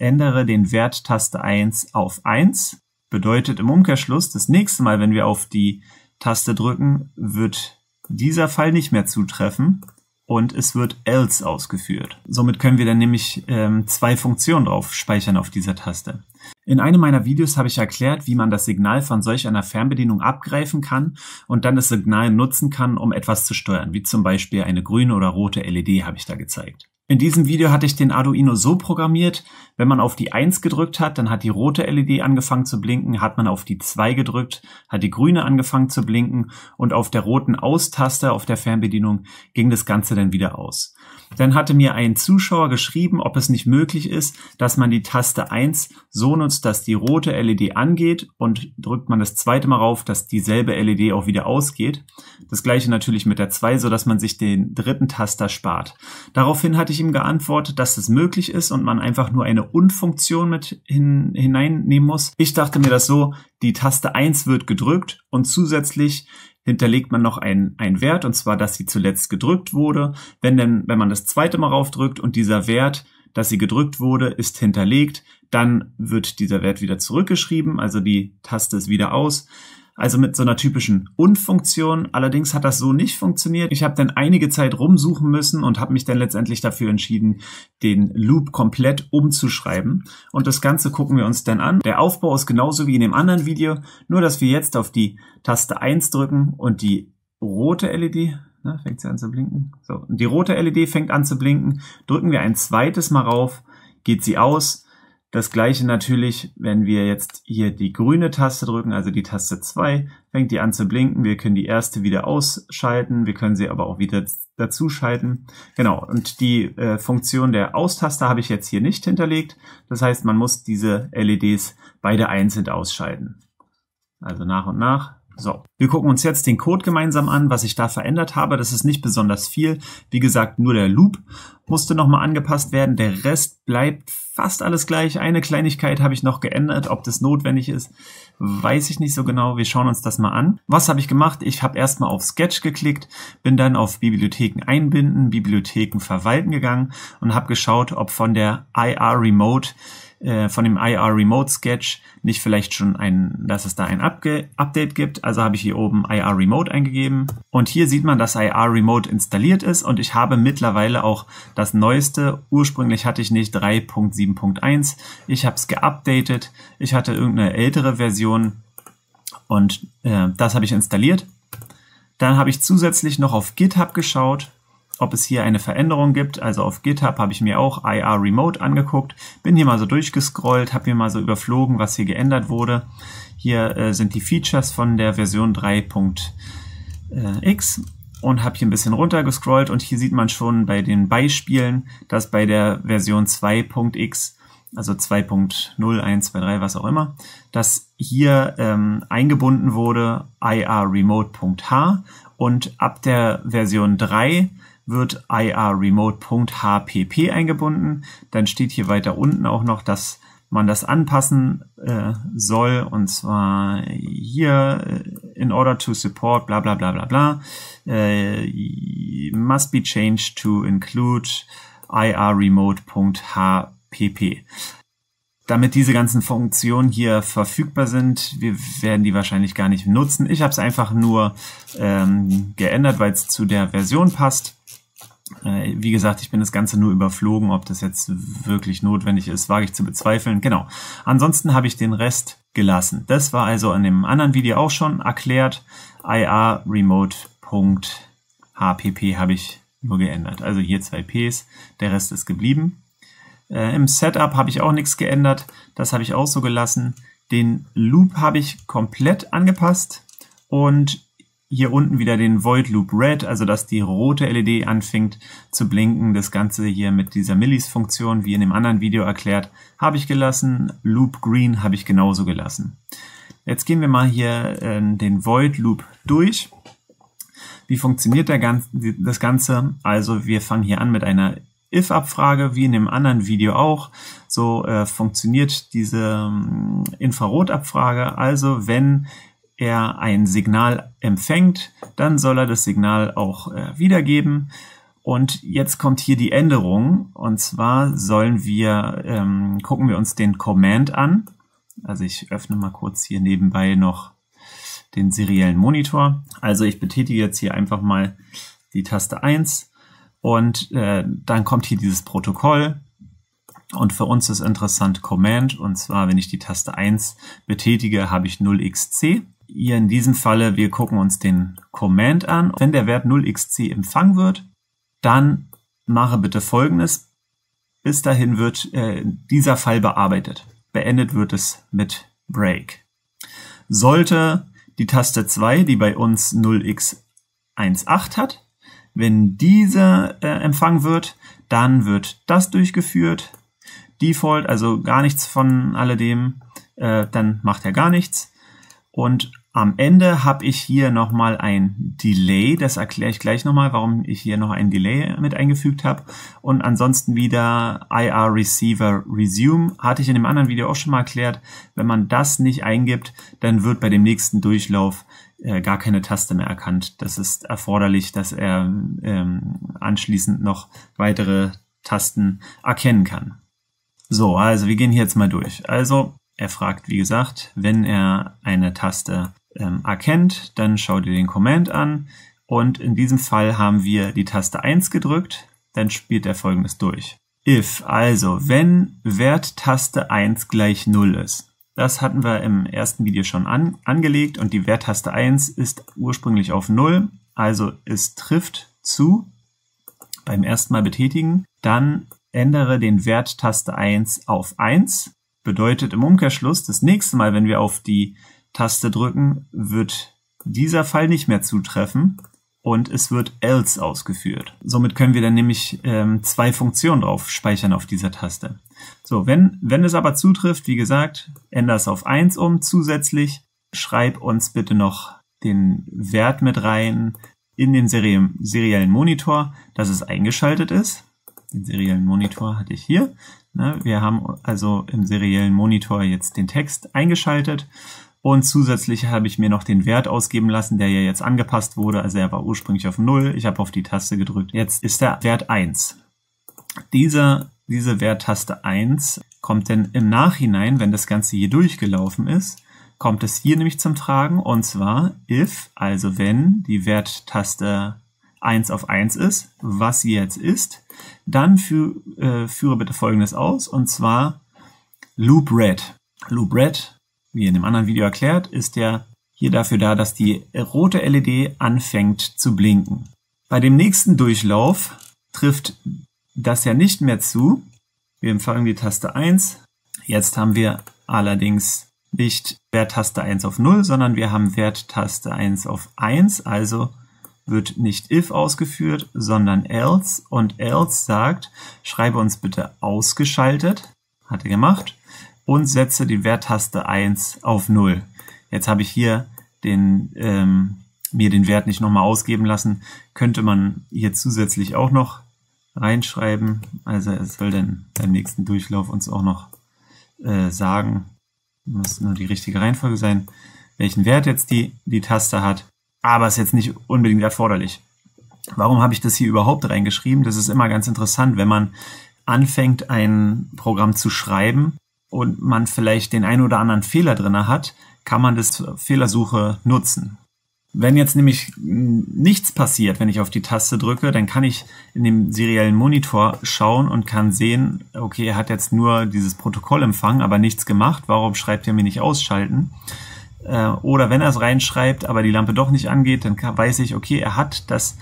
ändere den Wert Taste 1 auf 1. Bedeutet im Umkehrschluss, das nächste Mal, wenn wir auf die Taste drücken, wird dieser Fall nicht mehr zutreffen und es wird else ausgeführt. Somit können wir dann nämlich ähm, zwei Funktionen drauf speichern auf dieser Taste. In einem meiner Videos habe ich erklärt, wie man das Signal von solch einer Fernbedienung abgreifen kann und dann das Signal nutzen kann, um etwas zu steuern, wie zum Beispiel eine grüne oder rote LED habe ich da gezeigt. In diesem Video hatte ich den Arduino so programmiert, wenn man auf die 1 gedrückt hat, dann hat die rote LED angefangen zu blinken, hat man auf die 2 gedrückt, hat die grüne angefangen zu blinken und auf der roten Aus-Taste auf der Fernbedienung ging das Ganze dann wieder aus. Dann hatte mir ein Zuschauer geschrieben, ob es nicht möglich ist, dass man die Taste 1 so nutzt, dass die rote LED angeht und drückt man das zweite Mal rauf, dass dieselbe LED auch wieder ausgeht. Das gleiche natürlich mit der 2, so dass man sich den dritten Taster spart. Daraufhin hatte ich ihm geantwortet, dass es möglich ist und man einfach nur eine Und-Funktion mit hin, hineinnehmen muss. Ich dachte mir das so, die Taste 1 wird gedrückt und zusätzlich hinterlegt man noch einen, einen Wert, und zwar, dass sie zuletzt gedrückt wurde. Wenn denn, wenn man das zweite Mal raufdrückt und dieser Wert, dass sie gedrückt wurde, ist hinterlegt, dann wird dieser Wert wieder zurückgeschrieben, also die Taste ist wieder aus. Also mit so einer typischen Und-Funktion. Allerdings hat das so nicht funktioniert. Ich habe dann einige Zeit rumsuchen müssen und habe mich dann letztendlich dafür entschieden, den Loop komplett umzuschreiben. Und das Ganze gucken wir uns dann an. Der Aufbau ist genauso wie in dem anderen Video, nur dass wir jetzt auf die Taste 1 drücken und die rote LED na, fängt sie an zu blinken. So, und die rote LED fängt an zu blinken. Drücken wir ein zweites Mal rauf, geht sie aus das gleiche natürlich, wenn wir jetzt hier die grüne Taste drücken, also die Taste 2, fängt die an zu blinken. Wir können die erste wieder ausschalten, wir können sie aber auch wieder dazu schalten. Genau, und die äh, Funktion der Austaste habe ich jetzt hier nicht hinterlegt. Das heißt, man muss diese LEDs beide einzeln ausschalten. Also nach und nach so, wir gucken uns jetzt den Code gemeinsam an, was ich da verändert habe. Das ist nicht besonders viel. Wie gesagt, nur der Loop musste nochmal angepasst werden. Der Rest bleibt fast alles gleich. Eine Kleinigkeit habe ich noch geändert. Ob das notwendig ist, weiß ich nicht so genau. Wir schauen uns das mal an. Was habe ich gemacht? Ich habe erstmal auf Sketch geklickt, bin dann auf Bibliotheken einbinden, Bibliotheken verwalten gegangen und habe geschaut, ob von der IR Remote äh, von dem IR Remote Sketch nicht vielleicht schon ein, dass es da ein Upge Update gibt. Also habe ich hier oben IR Remote eingegeben und hier sieht man, dass IR Remote installiert ist und ich habe mittlerweile auch das neueste. Ursprünglich hatte ich nicht 3.7.1. Ich habe es geupdatet. Ich hatte irgendeine ältere Version und äh, das habe ich installiert. Dann habe ich zusätzlich noch auf GitHub geschaut ob es hier eine Veränderung gibt. Also auf GitHub habe ich mir auch IR Remote angeguckt, bin hier mal so durchgescrollt, habe mir mal so überflogen, was hier geändert wurde. Hier äh, sind die Features von der Version 3.x und habe hier ein bisschen runtergescrollt und hier sieht man schon bei den Beispielen, dass bei der Version 2.x also 2.0, 1, 2, 3, was auch immer, dass hier ähm, eingebunden wurde irremote.h und ab der Version 3 wird irremote.hpp eingebunden. Dann steht hier weiter unten auch noch, dass man das anpassen äh, soll und zwar hier äh, in order to support bla bla bla bla bla äh, must be changed to include irremote.hpp. Damit diese ganzen Funktionen hier verfügbar sind, wir werden die wahrscheinlich gar nicht nutzen. Ich habe es einfach nur ähm, geändert, weil es zu der Version passt. Äh, wie gesagt, ich bin das Ganze nur überflogen. Ob das jetzt wirklich notwendig ist, wage ich zu bezweifeln. Genau. Ansonsten habe ich den Rest gelassen. Das war also in dem anderen Video auch schon erklärt. irremote.hpp habe ich nur geändert. Also hier zwei Ps, der Rest ist geblieben. Äh, Im Setup habe ich auch nichts geändert. Das habe ich auch so gelassen. Den Loop habe ich komplett angepasst und hier unten wieder den Void Loop Red, also dass die rote LED anfängt zu blinken. Das Ganze hier mit dieser Millis-Funktion, wie in dem anderen Video erklärt, habe ich gelassen. Loop Green habe ich genauso gelassen. Jetzt gehen wir mal hier äh, den Void Loop durch. Wie funktioniert Gan das Ganze? Also wir fangen hier an mit einer if-Abfrage, wie in dem anderen Video auch. So äh, funktioniert diese ähm, Infrarotabfrage. Also wenn er ein Signal empfängt, dann soll er das Signal auch äh, wiedergeben. Und jetzt kommt hier die Änderung. Und zwar sollen wir, ähm, gucken wir uns den Command an. Also ich öffne mal kurz hier nebenbei noch den seriellen Monitor. Also ich betätige jetzt hier einfach mal die Taste 1 und äh, dann kommt hier dieses Protokoll. Und für uns ist interessant Command. Und zwar, wenn ich die Taste 1 betätige, habe ich 0xc. Hier in diesem Falle, wir gucken uns den Command an. Wenn der Wert 0xc empfangen wird, dann mache bitte Folgendes. Bis dahin wird äh, dieser Fall bearbeitet. Beendet wird es mit Break. Sollte die Taste 2, die bei uns 0x18 hat, wenn diese äh, empfangen wird, dann wird das durchgeführt. Default, also gar nichts von alledem, äh, dann macht er gar nichts. Und am Ende habe ich hier nochmal ein Delay. Das erkläre ich gleich nochmal, warum ich hier noch ein Delay mit eingefügt habe. Und ansonsten wieder IR Receiver Resume. Hatte ich in dem anderen Video auch schon mal erklärt. Wenn man das nicht eingibt, dann wird bei dem nächsten Durchlauf äh, gar keine Taste mehr erkannt. Das ist erforderlich, dass er ähm, anschließend noch weitere Tasten erkennen kann. So, also wir gehen hier jetzt mal durch. Also er fragt, wie gesagt, wenn er eine Taste ähm, erkennt, dann schau dir den Command an und in diesem Fall haben wir die Taste 1 gedrückt, dann spielt er folgendes durch. If, also wenn Wert Taste 1 gleich 0 ist. Das hatten wir im ersten Video schon an, angelegt und die Werttaste 1 ist ursprünglich auf 0, also es trifft zu beim ersten Mal betätigen. Dann ändere den Wert Taste 1 auf 1. Bedeutet im Umkehrschluss, das nächste Mal, wenn wir auf die Taste drücken, wird dieser Fall nicht mehr zutreffen und es wird else ausgeführt. Somit können wir dann nämlich ähm, zwei Funktionen drauf speichern auf dieser Taste. So, wenn, wenn es aber zutrifft, wie gesagt, ändere es auf 1 um. Zusätzlich schreib uns bitte noch den Wert mit rein in den Seri seriellen Monitor, dass es eingeschaltet ist. Den seriellen Monitor hatte ich hier. Ne, wir haben also im seriellen Monitor jetzt den Text eingeschaltet und zusätzlich habe ich mir noch den Wert ausgeben lassen, der ja jetzt angepasst wurde. Also er war ursprünglich auf 0. Ich habe auf die Taste gedrückt. Jetzt ist der Wert 1. Diese, diese Werttaste 1 kommt denn im Nachhinein, wenn das Ganze hier durchgelaufen ist, kommt es hier nämlich zum Tragen. Und zwar if, also wenn die Werttaste 1 auf 1 ist, was sie jetzt ist, dann für, äh, führe bitte folgendes aus. Und zwar loop red. Loop red wie in dem anderen Video erklärt, ist der hier dafür da, dass die rote LED anfängt zu blinken. Bei dem nächsten Durchlauf trifft das ja nicht mehr zu. Wir empfangen die Taste 1. Jetzt haben wir allerdings nicht Werttaste 1 auf 0, sondern wir haben Werttaste 1 auf 1. Also wird nicht if ausgeführt, sondern else. Und else sagt, schreibe uns bitte ausgeschaltet. Hat er gemacht und setze die Werttaste 1 auf 0. Jetzt habe ich hier den, ähm, mir den Wert nicht nochmal ausgeben lassen. Könnte man hier zusätzlich auch noch reinschreiben. Also es soll dann beim nächsten Durchlauf uns auch noch äh, sagen, muss nur die richtige Reihenfolge sein, welchen Wert jetzt die, die Taste hat. Aber ist jetzt nicht unbedingt erforderlich. Warum habe ich das hier überhaupt reingeschrieben? Das ist immer ganz interessant, wenn man anfängt, ein Programm zu schreiben, und man vielleicht den ein oder anderen Fehler drin hat, kann man das Fehlersuche nutzen. Wenn jetzt nämlich nichts passiert, wenn ich auf die Taste drücke, dann kann ich in dem seriellen Monitor schauen und kann sehen, okay, er hat jetzt nur dieses Protokoll empfangen, aber nichts gemacht. Warum schreibt er mir nicht ausschalten? Äh, oder wenn er es reinschreibt, aber die Lampe doch nicht angeht, dann weiß ich, okay, er hat das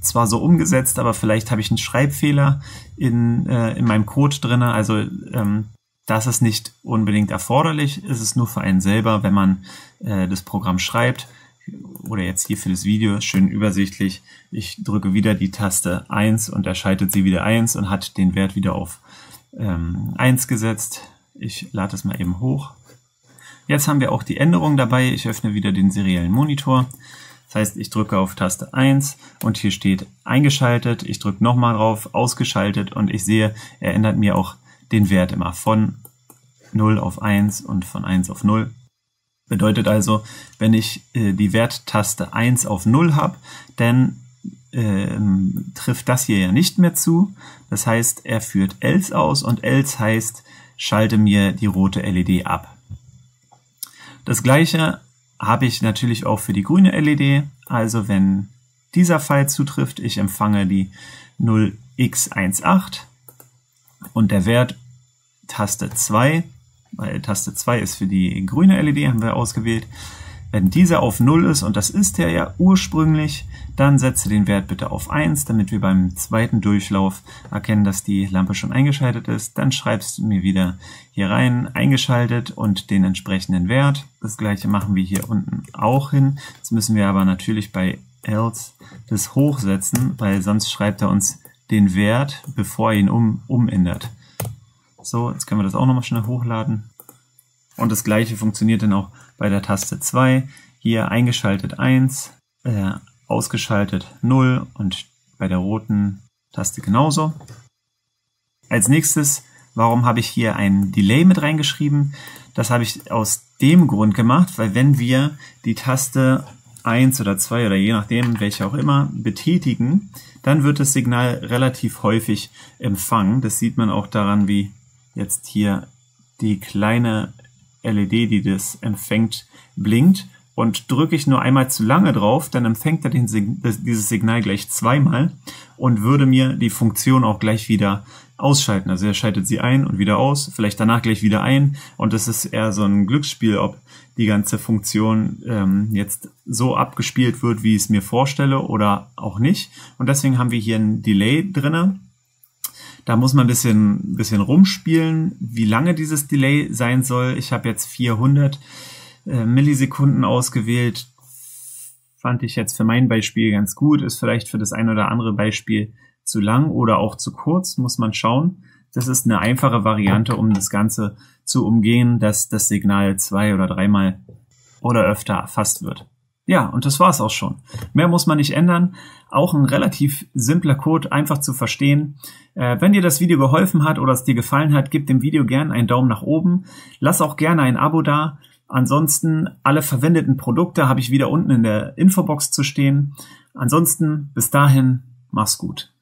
zwar so umgesetzt, aber vielleicht habe ich einen Schreibfehler in, äh, in meinem Code drinne. Also ähm, das ist nicht unbedingt erforderlich, ist es nur für einen selber, wenn man äh, das Programm schreibt oder jetzt hier für das Video, schön übersichtlich. Ich drücke wieder die Taste 1 und er schaltet sie wieder 1 und hat den Wert wieder auf ähm, 1 gesetzt. Ich lade es mal eben hoch. Jetzt haben wir auch die Änderung dabei. Ich öffne wieder den seriellen Monitor. Das heißt, ich drücke auf Taste 1 und hier steht eingeschaltet. Ich drücke nochmal drauf, ausgeschaltet und ich sehe, er ändert mir auch den Wert immer von 0 auf 1 und von 1 auf 0. Bedeutet also, wenn ich äh, die Werttaste 1 auf 0 habe, dann ähm, trifft das hier ja nicht mehr zu. Das heißt, er führt else aus und else heißt, schalte mir die rote LED ab. Das gleiche habe ich natürlich auch für die grüne LED. Also wenn dieser Fall zutrifft, ich empfange die 0x18 und der Wert Taste 2, weil Taste 2 ist für die grüne LED, haben wir ausgewählt, wenn dieser auf 0 ist, und das ist er ja ursprünglich, dann setze den Wert bitte auf 1, damit wir beim zweiten Durchlauf erkennen, dass die Lampe schon eingeschaltet ist. Dann schreibst du mir wieder hier rein, eingeschaltet und den entsprechenden Wert. Das gleiche machen wir hier unten auch hin. Jetzt müssen wir aber natürlich bei else das hochsetzen, weil sonst schreibt er uns den Wert, bevor er ihn um, umändert. So, jetzt können wir das auch nochmal schnell hochladen. Und das gleiche funktioniert dann auch bei der Taste 2. Hier eingeschaltet 1, äh, ausgeschaltet 0 und bei der roten Taste genauso. Als nächstes, warum habe ich hier ein Delay mit reingeschrieben? Das habe ich aus dem Grund gemacht, weil wenn wir die Taste 1 oder 2 oder je nachdem, welche auch immer, betätigen, dann wird das Signal relativ häufig empfangen. Das sieht man auch daran, wie jetzt hier die kleine LED, die das empfängt, blinkt. Und drücke ich nur einmal zu lange drauf, dann empfängt er den, dieses Signal gleich zweimal und würde mir die Funktion auch gleich wieder ausschalten. Also er schaltet sie ein und wieder aus, vielleicht danach gleich wieder ein. Und das ist eher so ein Glücksspiel, ob die ganze Funktion ähm, jetzt so abgespielt wird, wie ich es mir vorstelle oder auch nicht. Und deswegen haben wir hier ein Delay drinne da muss man ein bisschen, bisschen rumspielen, wie lange dieses Delay sein soll. Ich habe jetzt 400 äh, Millisekunden ausgewählt. Fand ich jetzt für mein Beispiel ganz gut. Ist vielleicht für das ein oder andere Beispiel zu lang oder auch zu kurz, muss man schauen. Das ist eine einfache Variante, um das Ganze zu umgehen, dass das Signal zwei oder dreimal oder öfter erfasst wird. Ja, und das war's auch schon. Mehr muss man nicht ändern. Auch ein relativ simpler Code, einfach zu verstehen. Äh, wenn dir das Video geholfen hat oder es dir gefallen hat, gib dem Video gerne einen Daumen nach oben. Lass auch gerne ein Abo da. Ansonsten alle verwendeten Produkte habe ich wieder unten in der Infobox zu stehen. Ansonsten bis dahin, mach's gut.